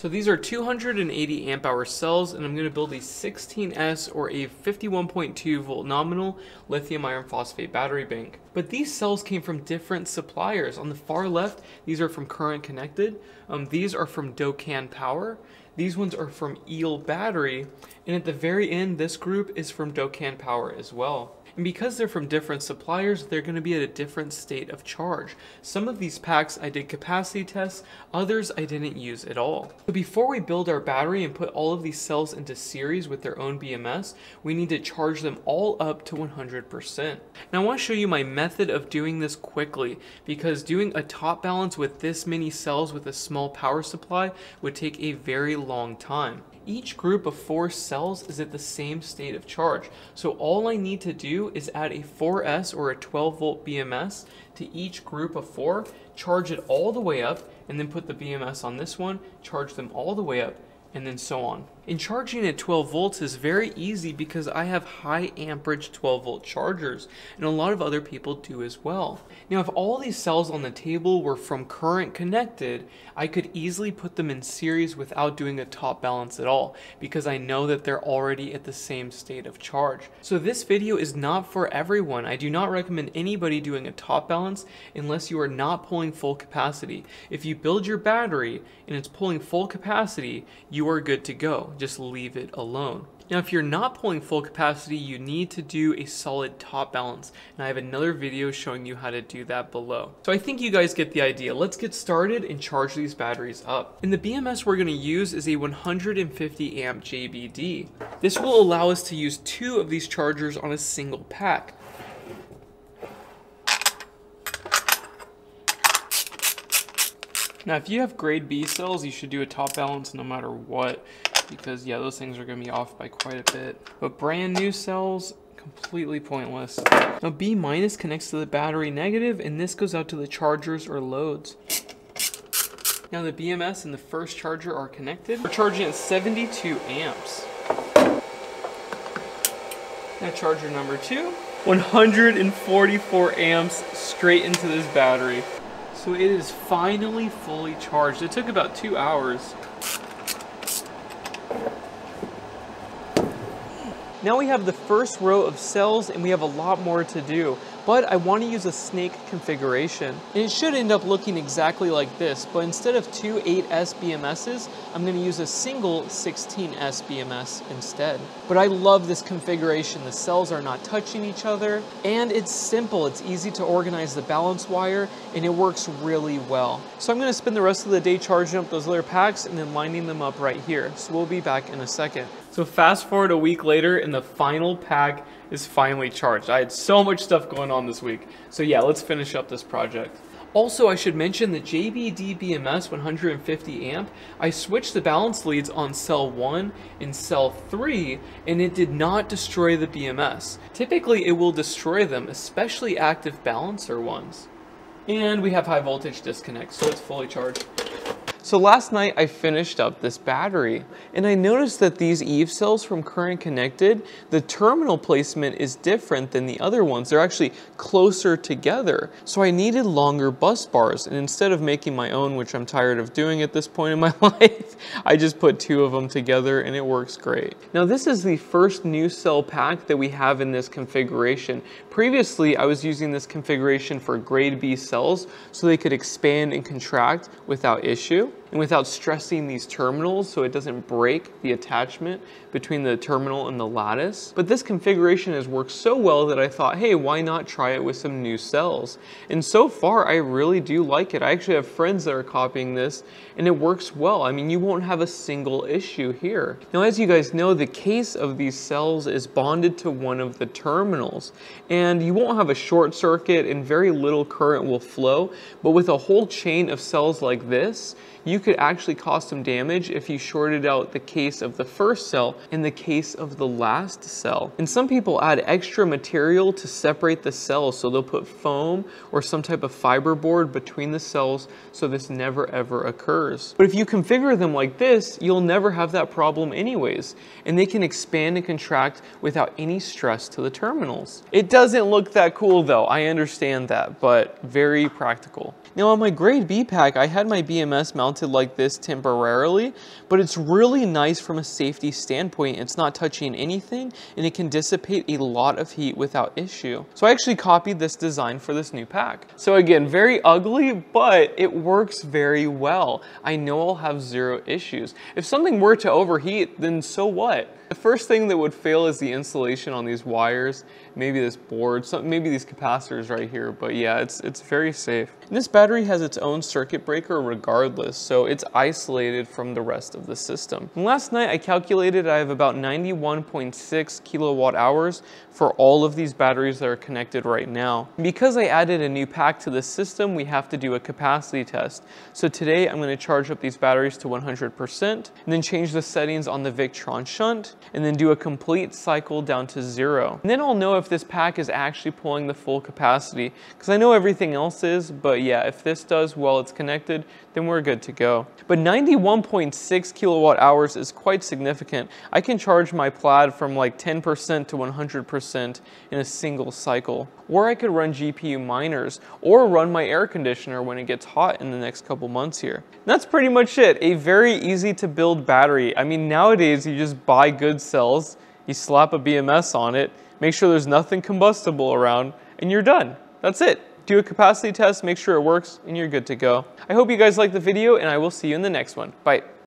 So these are 280 amp hour cells and I'm going to build a 16S or a 51.2 volt nominal lithium iron phosphate battery bank. But these cells came from different suppliers. On the far left, these are from Current Connected. Um, these are from Docan Power. These ones are from Eel Battery. And at the very end, this group is from Docan Power as well. And because they're from different suppliers, they're going to be at a different state of charge. Some of these packs I did capacity tests, others I didn't use at all. So before we build our battery and put all of these cells into series with their own BMS, we need to charge them all up to 100%. Now I want to show you my method of doing this quickly because doing a top balance with this many cells with a small power supply would take a very long time each group of four cells is at the same state of charge. So all I need to do is add a 4S or a 12 volt BMS to each group of four, charge it all the way up, and then put the BMS on this one, charge them all the way up, and then so on. And charging at 12 volts is very easy because I have high amperage 12 volt chargers and a lot of other people do as well. Now if all these cells on the table were from current connected, I could easily put them in series without doing a top balance at all because I know that they're already at the same state of charge. So this video is not for everyone. I do not recommend anybody doing a top balance unless you are not pulling full capacity. If you build your battery and it's pulling full capacity, you are good to go just leave it alone. Now, if you're not pulling full capacity, you need to do a solid top balance. And I have another video showing you how to do that below. So I think you guys get the idea. Let's get started and charge these batteries up. And the BMS we're gonna use is a 150 amp JBD. This will allow us to use two of these chargers on a single pack. Now, if you have grade B cells, you should do a top balance no matter what because yeah, those things are gonna be off by quite a bit. But brand new cells, completely pointless. Now B minus connects to the battery negative and this goes out to the chargers or loads. Now the BMS and the first charger are connected. We're charging at 72 amps. Now charger number two, 144 amps straight into this battery. So it is finally fully charged. It took about two hours. Now we have the first row of cells and we have a lot more to do but I want to use a snake configuration. And it should end up looking exactly like this, but instead of two 8S BMSs, I'm going to use a single 16S BMS instead. But I love this configuration. The cells are not touching each other, and it's simple. It's easy to organize the balance wire, and it works really well. So I'm going to spend the rest of the day charging up those other packs and then lining them up right here. So we'll be back in a second. So fast forward a week later, and the final pack is finally charged. I had so much stuff going on this week. So yeah, let's finish up this project. Also, I should mention the JBD BMS 150 amp, I switched the balance leads on cell 1 and cell 3, and it did not destroy the BMS. Typically, it will destroy them, especially active balancer ones. And we have high voltage disconnect, so it's fully charged. So last night I finished up this battery and I noticed that these Eve cells from Current Connected, the terminal placement is different than the other ones. They're actually closer together. So I needed longer bus bars and instead of making my own, which I'm tired of doing at this point in my life, I just put two of them together and it works great. Now this is the first new cell pack that we have in this configuration. Previously I was using this configuration for grade B cells so they could expand and contract without issue you and without stressing these terminals so it doesn't break the attachment between the terminal and the lattice. But this configuration has worked so well that I thought, hey, why not try it with some new cells? And so far, I really do like it. I actually have friends that are copying this and it works well. I mean, you won't have a single issue here. Now, as you guys know, the case of these cells is bonded to one of the terminals and you won't have a short circuit and very little current will flow. But with a whole chain of cells like this, you could actually cause some damage if you shorted out the case of the first cell and the case of the last cell. And some people add extra material to separate the cells, so they'll put foam or some type of fiber board between the cells so this never ever occurs. But if you configure them like this, you'll never have that problem anyways, and they can expand and contract without any stress to the terminals. It doesn't look that cool though, I understand that, but very practical. Now on my grade B pack, I had my BMS mounted like this temporarily, but it's really nice from a safety standpoint. It's not touching anything and it can dissipate a lot of heat without issue. So I actually copied this design for this new pack. So again, very ugly, but it works very well. I know I'll have zero issues. If something were to overheat, then so what? The first thing that would fail is the insulation on these wires, maybe this board, some, maybe these capacitors right here, but yeah, it's, it's very safe. And this battery has its own circuit breaker regardless, so it's isolated from the rest of the system. And last night I calculated I have about 91.6 kilowatt hours for all of these batteries that are connected right now. Because I added a new pack to the system, we have to do a capacity test. So today I'm gonna charge up these batteries to 100% and then change the settings on the Victron shunt and then do a complete cycle down to zero. And then I'll know if this pack is actually pulling the full capacity because I know everything else is, but yeah, if this does while it's connected, then we're good to go. But 91.6 kilowatt hours is quite significant. I can charge my Plaid from like 10% to 100% in a single cycle. Or I could run GPU miners or run my air conditioner when it gets hot in the next couple months here. And that's pretty much it. A very easy to build battery. I mean, nowadays you just buy good cells, you slap a BMS on it, make sure there's nothing combustible around, and you're done. That's it do a capacity test, make sure it works, and you're good to go. I hope you guys liked the video, and I will see you in the next one. Bye.